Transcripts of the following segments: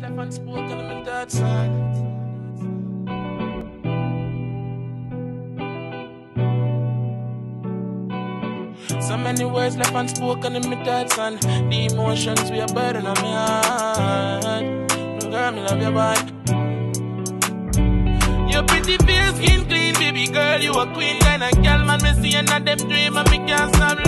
left unspoken my third son. So many words left unspoken in my third son. The emotions we are burden on my heart. No girl, me love your body. Your pretty face, skin clean, baby girl, you a queen kind of girl, man. Me see and them dream, and me can't stop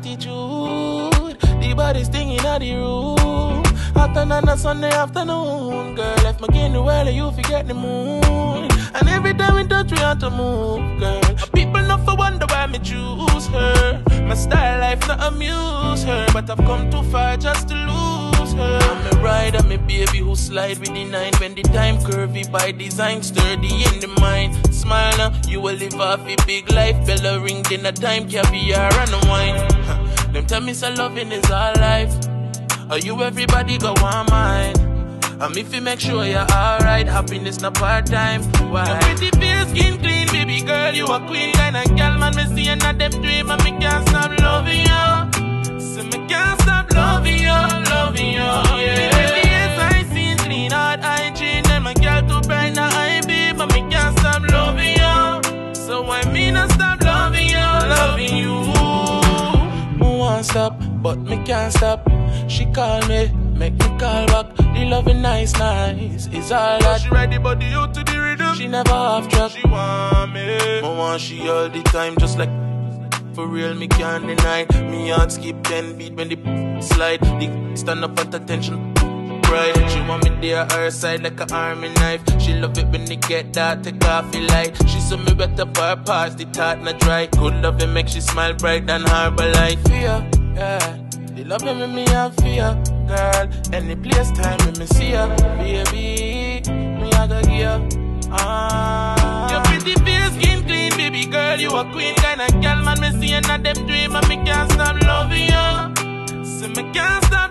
attitude, the body stinging at the room. Hotter than a Sunday afternoon, girl. Left my game the you forget the moon. And every time we touch, we have to move, girl. People not for wonder why me choose her. My style life not amuse her, but I've come too far just to lose her. I'm a rider, me baby who slide with the nine when the time curvy by design, sturdy in the mind. Smile now, you will live off a big life. Bella ring, dinner time, caviar and wine. Them tell me so loving is our life. Are you everybody go on mine? And if you make sure you're alright, happiness not part time. Why? Your pretty face, skin clean, baby girl, you a queen kind of girl, man. Me see and them dream, and me can't stop loving you. So me can't stop loving you, stop, but me can't stop. She call me, make me call back. The loving nice, nice is all that. She ready body you to the rhythm. She never off track. She want me. Me want she all the time, just like for real, me can't deny. Me heart skip ten beat when the slide. The stand up at attention. Right, she want me there her side like an army knife. She love it when they get that take off the light. She saw me up her parts, the tart not dry. Good love it make she smile bright than harbor light. Fear, yeah. The love me make me have fear, girl. Any place, time when me see her, baby, me I go give Ah. Your pretty face, skin clean, baby girl. You a queen kind of girl, man. Me see and them dream, and me can't stop loving you. So me can't stop